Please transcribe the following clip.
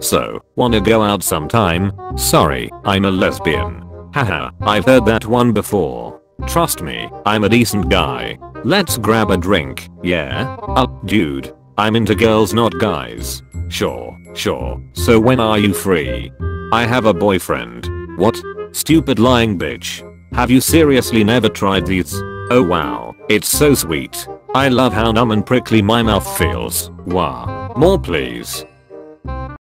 So, wanna go out sometime? Sorry, I'm a lesbian. Haha, I've heard that one before. Trust me, I'm a decent guy. Let's grab a drink, yeah? Uh, dude. I'm into girls not guys. Sure, sure. So when are you free? I have a boyfriend. What? Stupid lying bitch. Have you seriously never tried these? Oh wow, it's so sweet. I love how numb and prickly my mouth feels. Wah. More please.